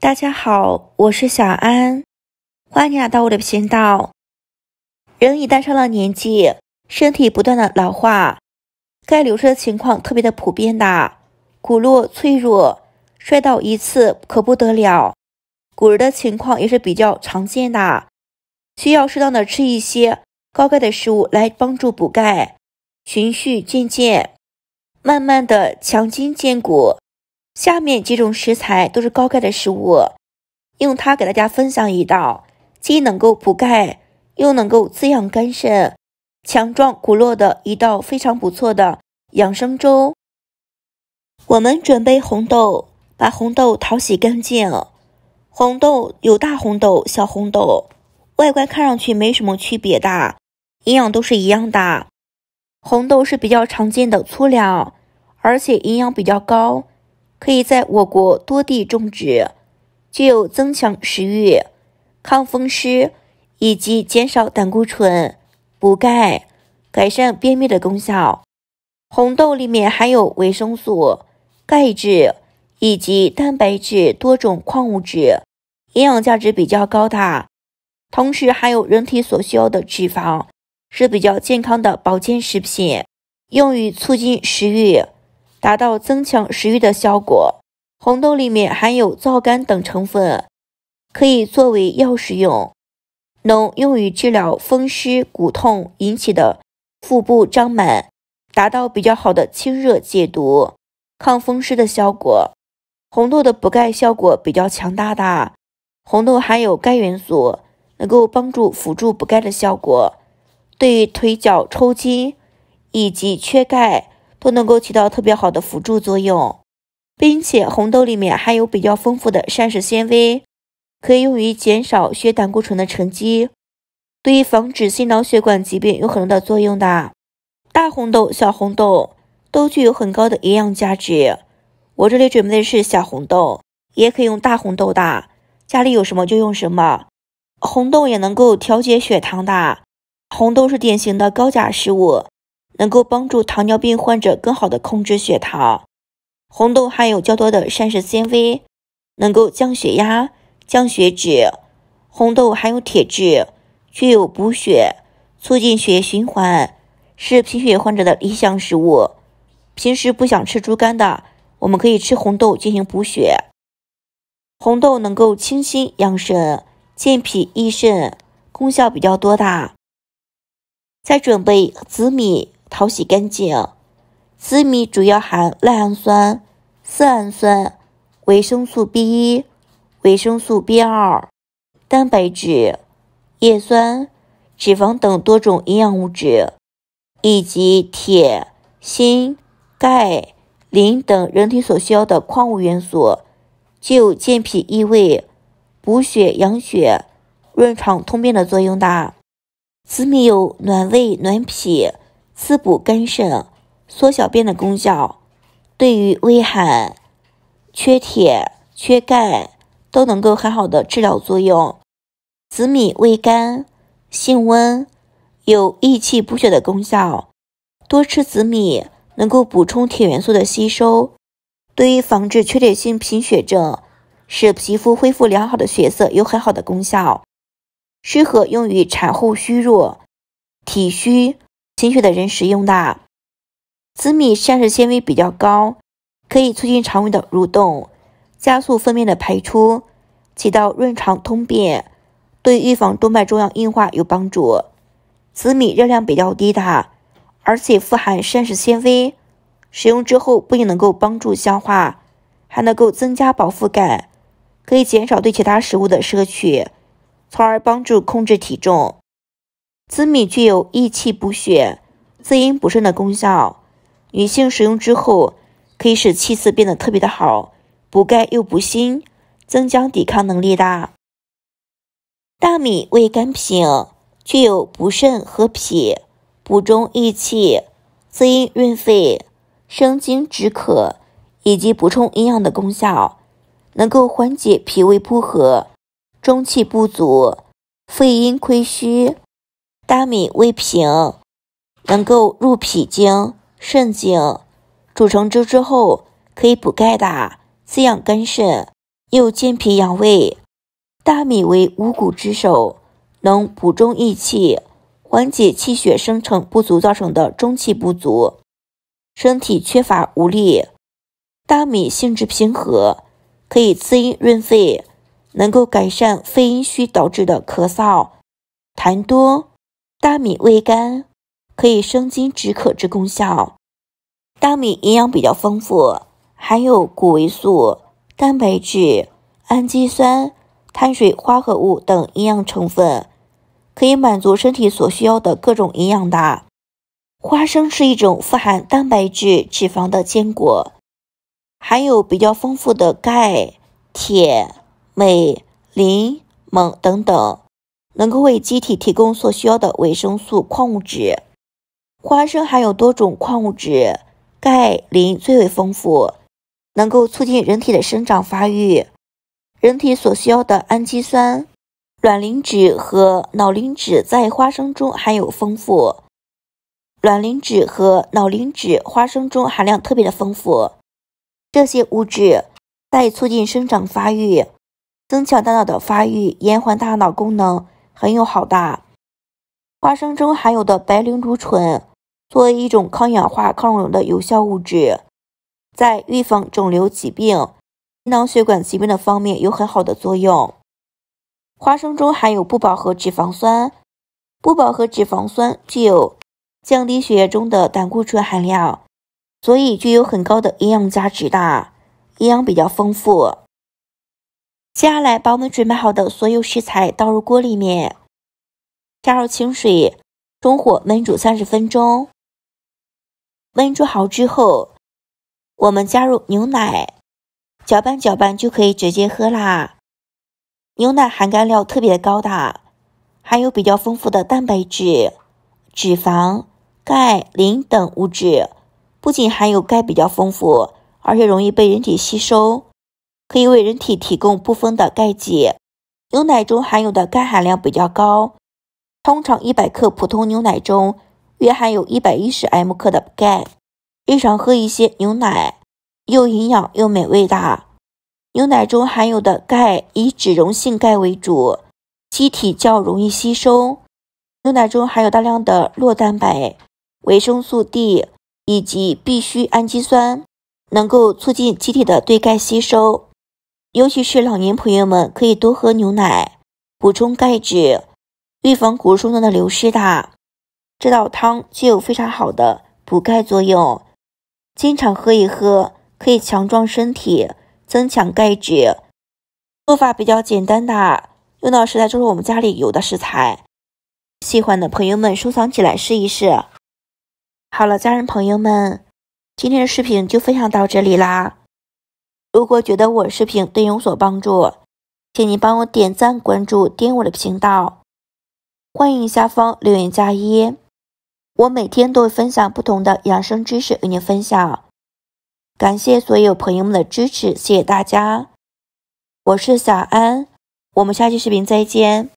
大家好，我是小安，欢迎你来到我的频道。人一旦上了年纪，身体不断的老化，钙流失的情况特别的普遍的，骨络脆弱，摔倒一次可不得了。骨折的情况也是比较常见的，需要适当的吃一些高钙的食物来帮助补钙，循序渐进，慢慢的强筋健骨。下面几种食材都是高钙的食物，用它给大家分享一道既能够补钙又能够滋养肝肾、强壮骨络的一道非常不错的养生粥。我们准备红豆，把红豆淘洗干净。红豆有大红豆、小红豆，外观看上去没什么区别的，营养都是一样的。红豆是比较常见的粗粮，而且营养比较高。可以在我国多地种植，具有增强食欲、抗风湿以及减少胆固醇、补钙、改善便秘的功效。红豆里面含有维生素、钙质以及蛋白质多种矿物质，营养价值比较高的。同时还有人体所需要的脂肪，是比较健康的保健食品，用于促进食欲。达到增强食欲的效果。红豆里面含有皂苷等成分，可以作为药食用，能用于治疗风湿骨痛引起的腹部胀满，达到比较好的清热解毒、抗风湿的效果。红豆的补钙效果比较强大的，红豆含有钙元素，能够帮助辅助补钙的效果，对于腿脚抽筋以及缺钙。都能够起到特别好的辅助作用，并且红豆里面含有比较丰富的膳食纤维，可以用于减少血胆固醇的沉积，对于防止心脑血管疾病有很多的作用的。大红豆、小红豆都具有很高的营养价值。我这里准备的是小红豆，也可以用大红豆的，家里有什么就用什么。红豆也能够调节血糖的，红豆是典型的高钾食物。能够帮助糖尿病患者更好的控制血糖。红豆含有较多的膳食纤维，能够降血压、降血脂。红豆含有铁质，具有补血、促进血液循环，是贫血患者的理想食物。平时不想吃猪肝的，我们可以吃红豆进行补血。红豆能够清心养神、健脾益肾，功效比较多的。再准备紫米。淘洗干净，紫米主要含赖氨酸、色氨酸、维生素 B 一、维生素 B 二、蛋白质、叶酸、脂肪等多种营养物质，以及铁、锌、钙、磷等人体所需要的矿物元素，具有健脾益胃、补血养血、润肠通便的作用的。紫米有暖胃暖脾。滋补肝肾、缩小便的功效，对于胃寒、缺铁、缺钙都能够很好的治疗作用。紫米味甘，性温，有益气补血的功效。多吃紫米能够补充铁元素的吸收，对于防治缺铁性贫血症、使皮肤恢复良好的血色有很好的功效。适合用于产后虚弱、体虚。贫血的人食用的紫米膳食纤维比较高，可以促进肠胃的蠕动，加速粪便的排出，起到润肠通便，对预防动脉粥样硬化有帮助。紫米热量比较低的，而且富含膳食纤维，食用之后不仅能够帮助消化，还能够增加饱腹感，可以减少对其他食物的摄取，从而帮助控制体重。紫米具有益气补血、滋阴补肾的功效，女性食用之后可以使气色变得特别的好，补钙又补锌，增强抵抗能力的。大米味甘平，具有补肾和脾、补中益气、滋阴润肺、生津止渴以及补充营养的功效，能够缓解脾胃不和、中气不足、肺阴亏虚。大米味平，能够入脾经、肾经，煮成粥之后可以补钙的，滋养肝肾，又健脾养胃。大米为五谷之首，能补中益气，缓解气血生成不足造成的中气不足，身体缺乏无力。大米性质平和，可以滋阴润肺，能够改善肺阴虚导致的咳嗽、痰多。大米味甘，可以生津止渴之功效。大米营养比较丰富，含有谷维素、蛋白质、氨基酸。碳水化合物等营养成分，可以满足身体所需要的各种营养的。花生是一种富含蛋白质、脂肪的坚果，含有比较丰富的钙、铁、镁、磷、锰等等，能够为机体提供所需要的维生素、矿物质。花生含有多种矿物质，钙、磷最为丰富，能够促进人体的生长发育。人体所需要的氨基酸、卵磷脂和脑磷脂在花生中含有丰富。卵磷脂和脑磷脂花生中含量特别的丰富，这些物质在促进生长发育、增强大脑的发育、延缓大脑功能很有好的。花生中含有的白藜芦醇作为一种抗氧化、抗肿瘤的有效物质，在预防肿瘤疾病。心脑血管疾病的方面有很好的作用。花生中含有不饱和脂肪酸，不饱和脂肪酸具有降低血液中的胆固醇含量，所以具有很高的营养价值的，营养比较丰富。接下来把我们准备好的所有食材倒入锅里面，加入清水，中火焖煮三十分钟。焖煮好之后，我们加入牛奶。搅拌搅拌就可以直接喝啦。牛奶含钙量特别高的，含有比较丰富的蛋白质、脂肪、钙、磷等物质，不仅含有钙比较丰富，而且容易被人体吸收，可以为人体提供部分的钙剂。牛奶中含有的钙含量比较高，通常一百克普通牛奶中约含有一百一十 m 克的钙。日常喝一些牛奶。又营养又美味的牛奶中含有的钙以脂溶性钙为主，机体较容易吸收。牛奶中含有大量的酪蛋白、维生素 D 以及必需氨基酸，能够促进机体的对钙吸收。尤其是老年朋友们可以多喝牛奶，补充钙质，预防骨疏松的流失的。这道汤具有非常好的补钙作用，经常喝一喝。可以强壮身体，增强钙质。做法比较简单的，用到食材就是我们家里有的食材。喜欢的朋友们收藏起来试一试。好了，家人朋友们，今天的视频就分享到这里啦。如果觉得我视频对你有所帮助，请你帮我点赞、关注、订阅我的频道。欢迎下方留言加一，我每天都会分享不同的养生知识与您分享。感谢所有朋友们的支持，谢谢大家，我是小安，我们下期视频再见。